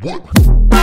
What?